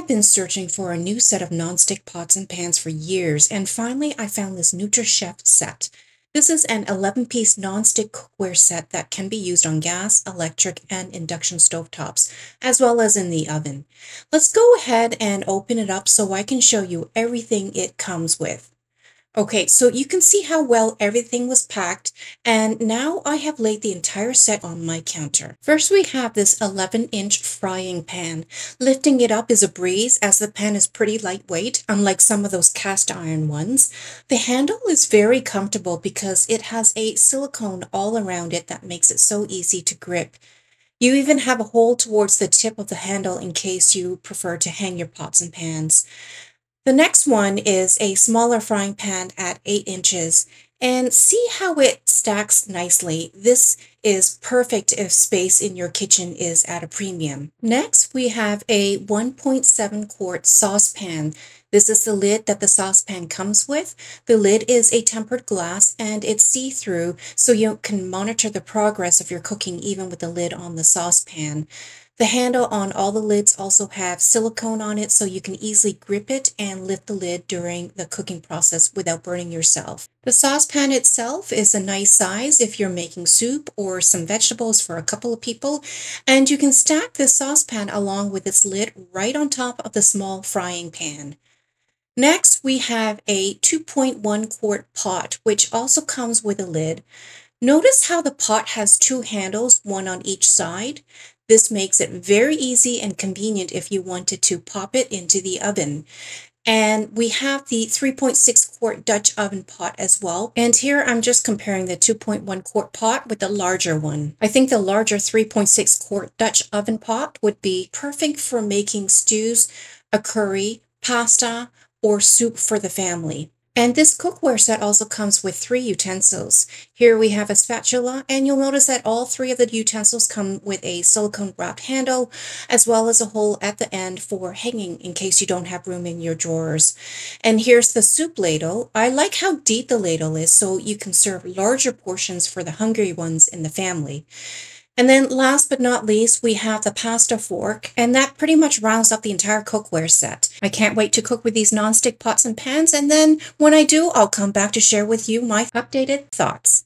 have been searching for a new set of nonstick pots and pans for years, and finally I found this NutriChef set. This is an 11-piece non-stick cookware set that can be used on gas, electric, and induction stovetops, as well as in the oven. Let's go ahead and open it up so I can show you everything it comes with. Okay, so you can see how well everything was packed and now I have laid the entire set on my counter. First we have this 11 inch frying pan. Lifting it up is a breeze as the pan is pretty lightweight unlike some of those cast iron ones. The handle is very comfortable because it has a silicone all around it that makes it so easy to grip. You even have a hole towards the tip of the handle in case you prefer to hang your pots and pans. The next one is a smaller frying pan at 8 inches and see how it stacks nicely. This is perfect if space in your kitchen is at a premium. Next, we have a 1.7 quart saucepan. This is the lid that the saucepan comes with. The lid is a tempered glass and it's see-through so you can monitor the progress of your cooking even with the lid on the saucepan. The handle on all the lids also have silicone on it so you can easily grip it and lift the lid during the cooking process without burning yourself. The saucepan itself is a nice size if you're making soup or some vegetables for a couple of people and you can stack the saucepan along with its lid right on top of the small frying pan. Next, we have a 2.1 quart pot, which also comes with a lid. Notice how the pot has two handles, one on each side. This makes it very easy and convenient if you wanted to pop it into the oven. And we have the 3.6 quart Dutch oven pot as well. And here I'm just comparing the 2.1 quart pot with the larger one. I think the larger 3.6 quart Dutch oven pot would be perfect for making stews, a curry, pasta, or soup for the family. And this cookware set also comes with three utensils. Here we have a spatula, and you'll notice that all three of the utensils come with a silicone wrapped handle, as well as a hole at the end for hanging in case you don't have room in your drawers. And here's the soup ladle. I like how deep the ladle is so you can serve larger portions for the hungry ones in the family. And then last but not least, we have the pasta fork, and that pretty much rounds up the entire cookware set. I can't wait to cook with these non-stick pots and pans, and then when I do, I'll come back to share with you my updated thoughts.